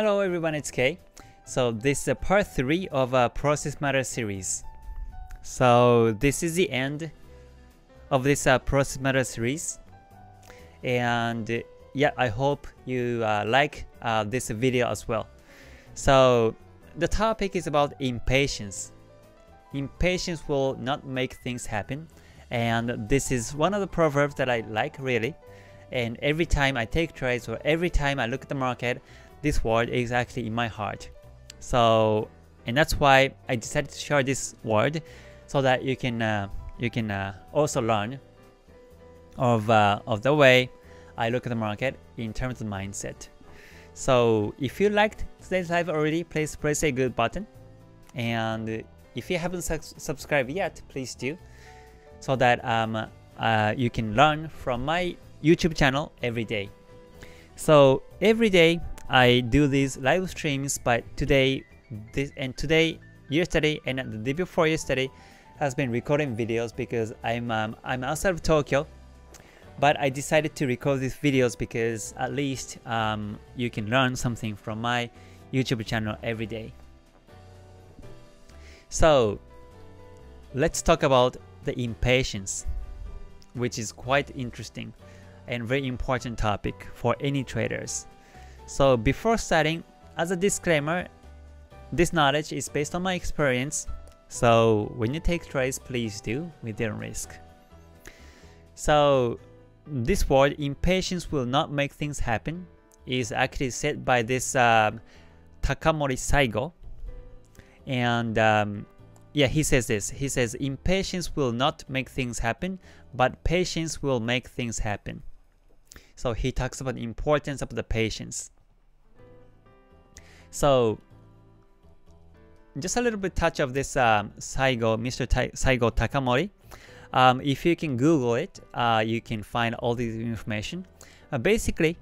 Hello everyone, it's Kei. So this is part 3 of a Process Matter series. So this is the end of this uh, Process Matter series. And yeah, I hope you uh, like uh, this video as well. So the topic is about impatience. Impatience will not make things happen. And this is one of the proverbs that I like really. And every time I take trades or every time I look at the market, this word is actually in my heart. So, and that's why I decided to share this word so that you can uh, you can uh, also learn of uh, of the way I look at the market in terms of mindset. So, if you liked today's live already, please press a good button, and if you haven't su subscribed yet, please do, so that um, uh, you can learn from my YouTube channel every day. So every day I do these live streams, but today, this and today, yesterday, and the day before yesterday, has been recording videos because I'm um, I'm outside of Tokyo, but I decided to record these videos because at least um, you can learn something from my YouTube channel every day. So let's talk about the impatience, which is quite interesting and very important topic for any traders. So before starting, as a disclaimer, this knowledge is based on my experience, so when you take trades, please do within risk. So this word, impatience will not make things happen, is actually said by this um, Takamori Saigo. And um, yeah, he says this. He says, impatience will not make things happen, but patience will make things happen. So he talks about the importance of the patience. So just a little bit touch of this um, Saigo, Mr. Ta Saigo Takamori. Um, if you can Google it, uh, you can find all this information. Uh, basically,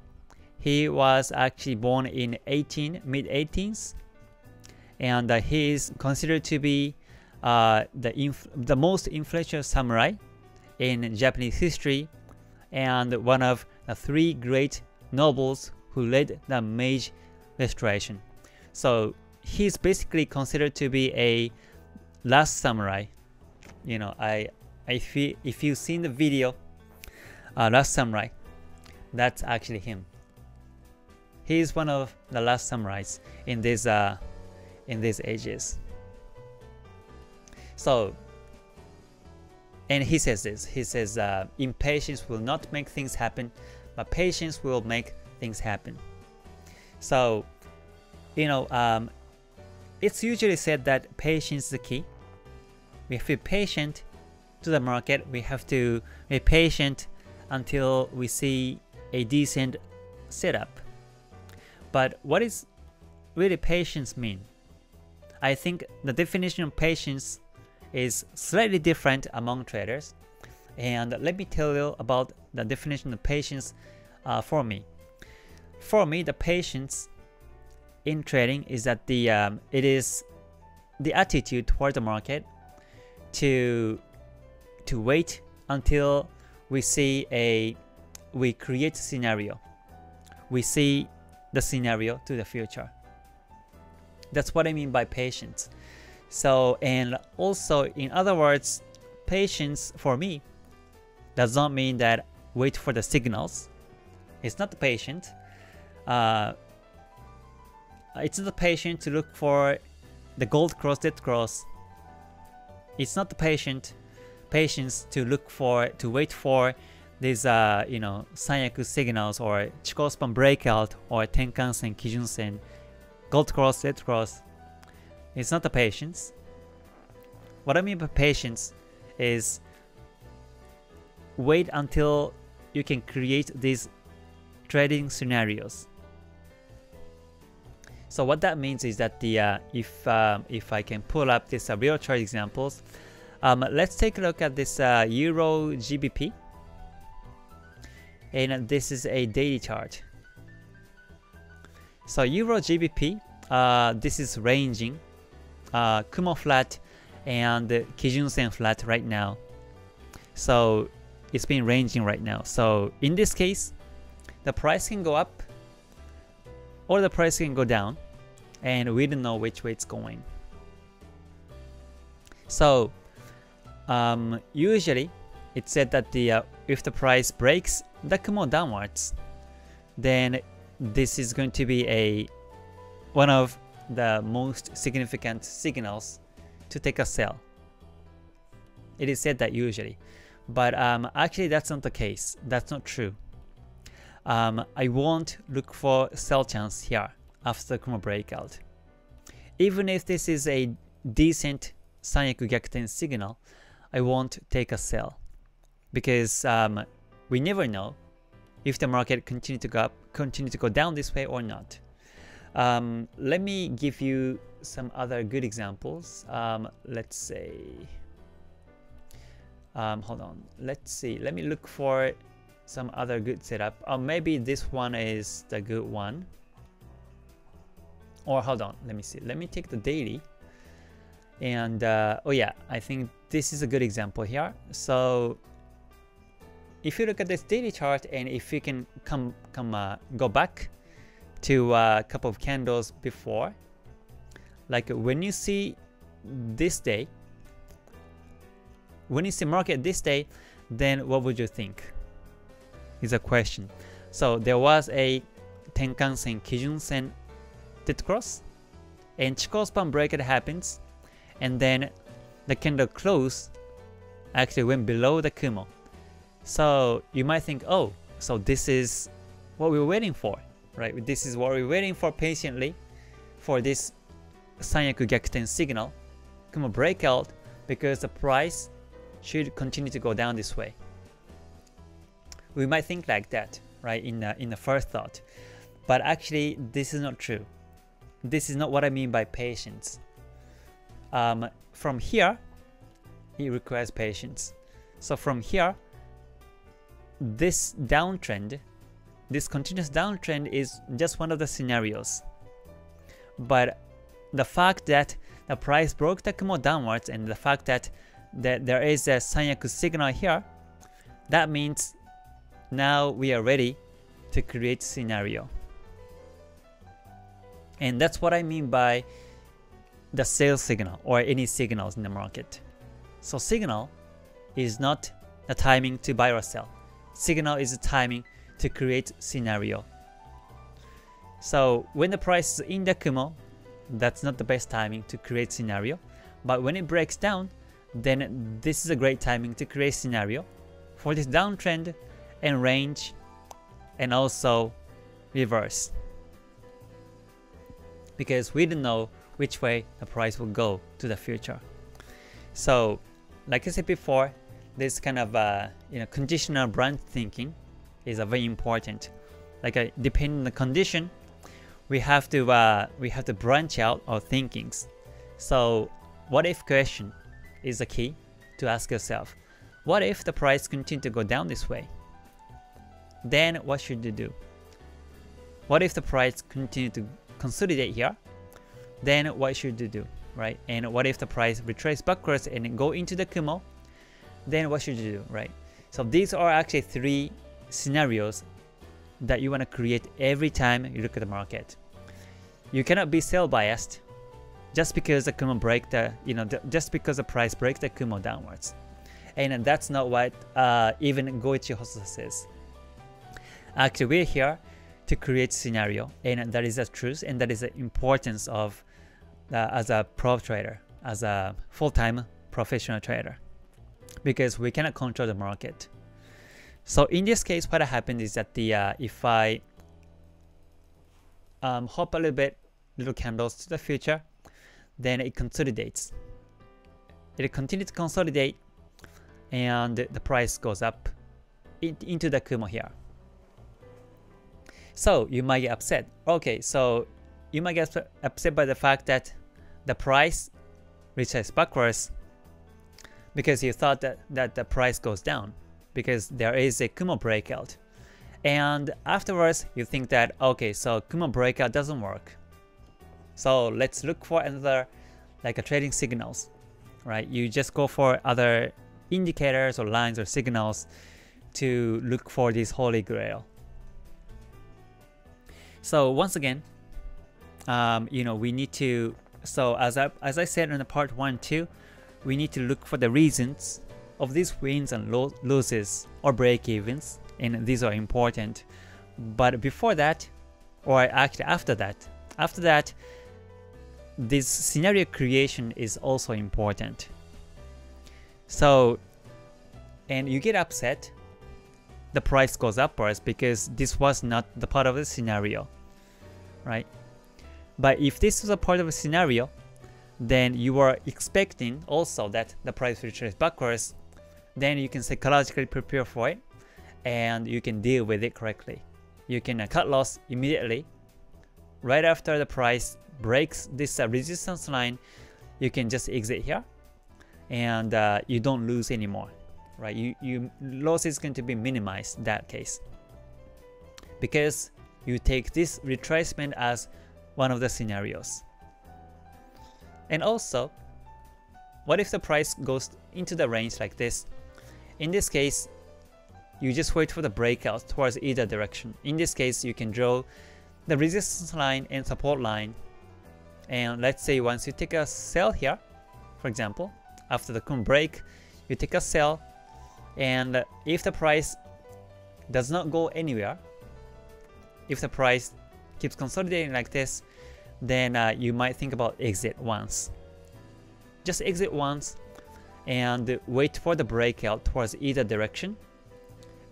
he was actually born in 18 mid 18s, and uh, he is considered to be uh, the the most influential samurai in Japanese history, and one of the three great nobles who led the Meiji Restoration. So he's basically considered to be a last samurai. You know, I, I feel if you've seen the video, uh, Last Samurai, that's actually him. He is one of the last samurais in this uh, in these ages. So, and he says this. He says, uh, "Impatience will not make things happen, but patience will make things happen." So you know, um, it's usually said that patience is the key. We have to be patient to the market. We have to be patient until we see a decent setup. But what is really patience mean? I think the definition of patience is slightly different among traders. And let me tell you about the definition of patience uh, for me. For me, the patience in trading is that the um, it is the attitude toward the market to to wait until we see a we create scenario. We see the scenario to the future. That's what i mean by patience. So and also in other words patience for me does not mean that wait for the signals. It's not the patient. Uh, it's the patient to look for the gold cross, dead cross. It's not the patient patience to look for to wait for these uh you know sanyaku signals or chikou span breakout or tenkan-sen, kijun-sen, gold cross, dead cross. It's not the patience. What I mean by patience is wait until you can create these trading scenarios. So what that means is that the uh, if um, if I can pull up this uh, real chart examples, um, let's take a look at this uh, Euro GBP, and this is a daily chart. So Euro GBP, uh, this is ranging, uh, Kumo flat and Kijun Sen flat right now. So it's been ranging right now. So in this case, the price can go up or the price can go down and we don't know which way it's going. So um, usually it said that the uh, if the price breaks the Kumo downwards, then this is going to be a one of the most significant signals to take a sell. It is said that usually, but um, actually that's not the case. That's not true. Um, I won't look for sell chance here after the Kumo breakout. Even if this is a decent Sanyaku Gyakuten signal, I won't take a sell because um, we never know if the market continue to go up, continue to go down this way or not. Um, let me give you some other good examples. Um, let's say, um, hold on, let's see, let me look for some other good setup. Or oh, maybe this one is the good one. Or hold on, let me see, let me take the daily. And uh, oh yeah, I think this is a good example here. So if you look at this daily chart and if you can come come uh, go back to a couple of candles before, like when you see this day, when you see market this day, then what would you think? Is a question. So there was a Tenkan-sen, Kijun-sen dead cross, and Chikou span breakout happens, and then the candle close actually went below the Kumo. So you might think, oh, so this is what we are waiting for, right? This is what we're waiting for patiently for this Sanyaku Gyakuten signal, Kumo breakout, because the price should continue to go down this way. We might think like that, right, in in the first thought. But actually, this is not true. This is not what I mean by patience. Um, from here, it requires patience. So from here, this downtrend, this continuous downtrend is just one of the scenarios. But the fact that the price broke the Kumo downwards and the fact that, that there is a Sanyaku signal here, that means now we are ready to create scenario. And that's what I mean by the sales signal or any signals in the market. So signal is not the timing to buy or sell. Signal is the timing to create scenario. So when the price is in the Kumo, that's not the best timing to create scenario. But when it breaks down, then this is a great timing to create scenario for this downtrend and range and also reverse. Because we don't know which way the price will go to the future. So, like I said before, this kind of uh, you know conditional branch thinking is uh, very important. Like uh, depending on the condition, we have to uh, we have to branch out our thinkings. So, what if question is the key to ask yourself. What if the price continue to go down this way? Then what should you do? What if the price continue to consolidate here then what should you do, right? And what if the price retrace backwards and go into the Kumo? Then what should you do, right? So these are actually three scenarios that you want to create every time you look at the market. You cannot be sell biased just because the Kumo break the, you know, just because the price breaks the Kumo downwards. And that's not what uh, even Goichi Hosoda says. Actually, we're here to create scenario, and that is the truth, and that is the importance of uh, as a pro trader, as a full-time professional trader, because we cannot control the market. So in this case, what happened is that the uh, if I um, hop a little bit, little candles to the future, then it consolidates. It continues to consolidate, and the price goes up into the Kumo here. So you might get upset. Okay, so you might get upset by the fact that the price reaches backwards because you thought that, that the price goes down because there is a Kumo breakout. And afterwards, you think that, okay, so Kumo breakout doesn't work. So let's look for another, like a trading signals, right? You just go for other indicators or lines or signals to look for this holy grail. So once again, um, you know, we need to, so as I, as I said in the part 1 too, we need to look for the reasons of these wins and lo losses or break-evens, and these are important. But before that, or actually after that, after that, this scenario creation is also important. So, and you get upset, the price goes upwards because this was not the part of the scenario, right? But if this is a part of a scenario, then you are expecting also that the price will trace backwards, then you can psychologically prepare for it and you can deal with it correctly. You can uh, cut loss immediately. Right after the price breaks this uh, resistance line, you can just exit here and uh, you don't lose anymore. Right? You, you loss is going to be minimized that case because you take this retracement as one of the scenarios. And also, what if the price goes into the range like this? In this case, you just wait for the breakout towards either direction. In this case, you can draw the resistance line and support line. And let's say once you take a sell here, for example, after the Kumo break, you take a sell, and if the price does not go anywhere, if the price keeps consolidating like this, then uh, you might think about exit once. Just exit once and wait for the breakout towards either direction.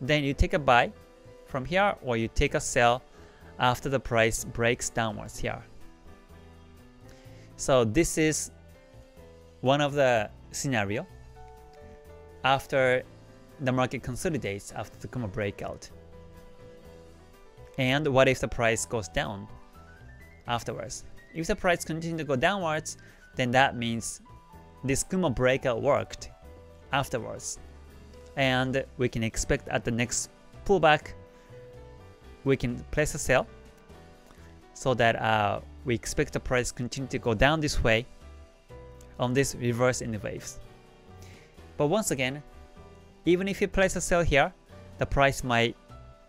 Then you take a buy from here or you take a sell after the price breaks downwards here. So this is one of the scenario after the market consolidates after the Kumo breakout. And what if the price goes down afterwards? If the price continues to go downwards, then that means this Kumo breakout worked afterwards. And we can expect at the next pullback, we can place a sell so that uh, we expect the price continue to go down this way on this reverse in the waves. But once again, even if you place a sell here, the price might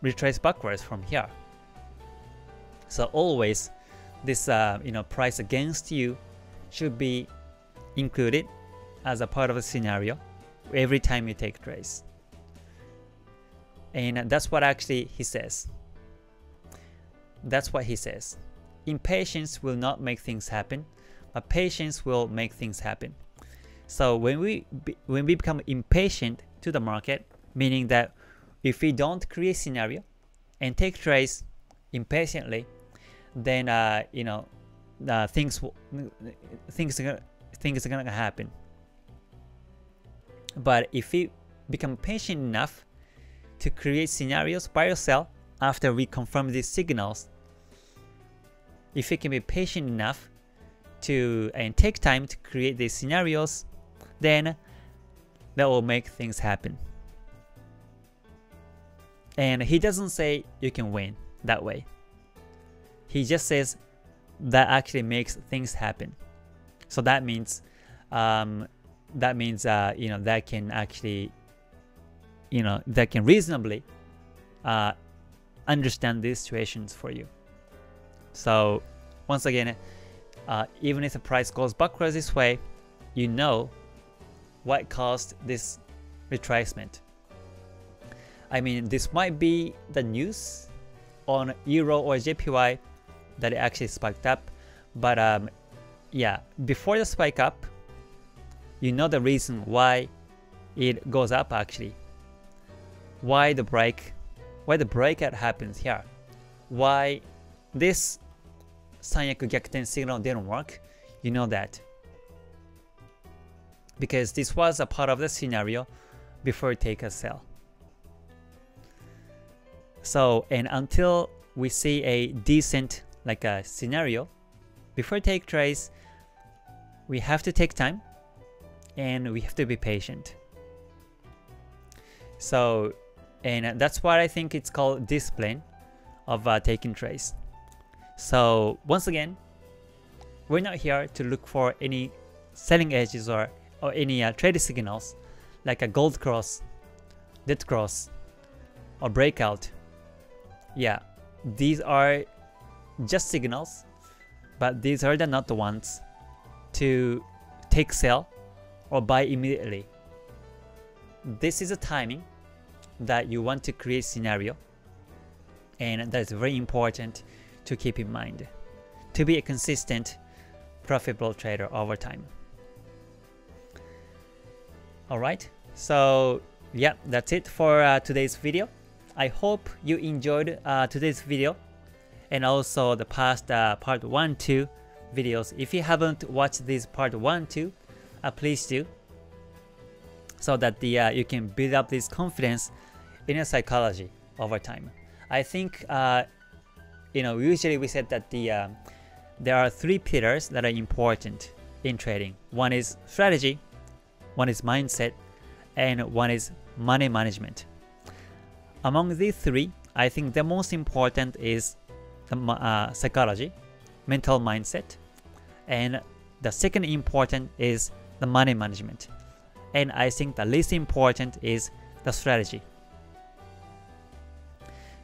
retrace backwards from here. So always this uh, you know price against you should be included as a part of a scenario every time you take trades. And that's what actually he says. That's what he says. Impatience will not make things happen, but patience will make things happen. So when we when we become impatient to the market, meaning that if we don't create scenario and take trades impatiently, then uh, you know uh, things things are gonna, things are gonna happen. But if we become patient enough to create scenarios by yourself after we confirm these signals, if we can be patient enough to and take time to create these scenarios, then that will make things happen. And he doesn't say you can win that way. He just says that actually makes things happen. So that means um, that means uh, you know that can actually you know that can reasonably uh, understand these situations for you. So once again, uh, even if the price goes backwards this way, you know what caused this retracement. I mean, this might be the news on Euro or JPY that it actually spiked up. But um, yeah, before the spike up, you know the reason why it goes up actually. Why the break, why the breakout happens here. Why this Sanyaku Gyakuten signal didn't work, you know that. Because this was a part of the scenario before take a sell. So, and until we see a decent like a scenario, before take trades, we have to take time and we have to be patient. So, and that's why I think it's called discipline of uh, taking trades. So once again, we're not here to look for any selling edges or, or any uh, trade signals like a gold cross, dead cross, or breakout. Yeah, these are just signals but these are the not the ones to take sell or buy immediately. This is a timing that you want to create scenario and that is very important to keep in mind to be a consistent profitable trader over time. Alright, so yeah, that's it for uh, today's video. I hope you enjoyed uh, today's video and also the past uh, part 1 2 videos. If you haven't watched this part 1 2, uh, please do so that the uh, you can build up this confidence in your psychology over time. I think uh, you know usually we said that the uh, there are three pillars that are important in trading. One is strategy, one is mindset, and one is money management. Among these three, I think the most important is the uh, psychology, mental mindset, and the second important is the money management. And I think the least important is the strategy.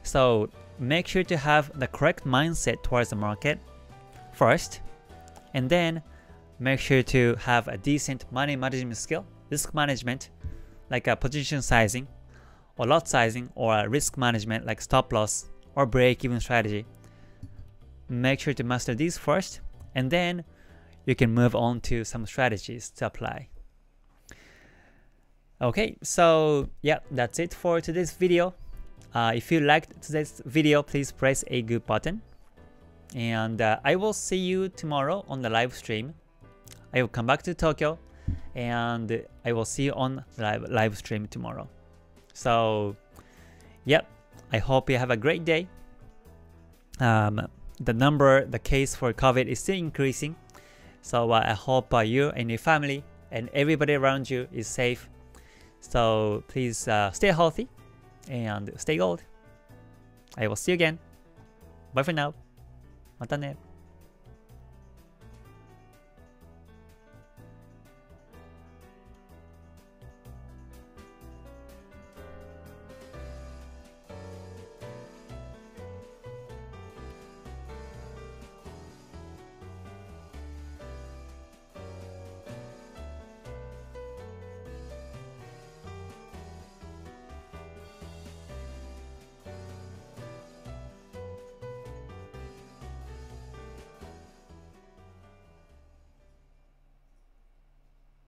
So make sure to have the correct mindset towards the market first, and then make sure to have a decent money management skill, risk management, like a position sizing, or lot sizing, or risk management like stop loss or break even strategy. Make sure to master these first, and then you can move on to some strategies to apply. Okay, so yeah, that's it for today's video. Uh, if you liked today's video, please press a good button. And uh, I will see you tomorrow on the live stream. I will come back to Tokyo and I will see you on live, live stream tomorrow. So, yep, I hope you have a great day. Um, the number, the case for COVID is still increasing. So uh, I hope uh, you and your family and everybody around you is safe. So please uh, stay healthy and stay gold. I will see you again. Bye for now. またね。